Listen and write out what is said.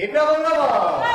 대비하고 있나 봐.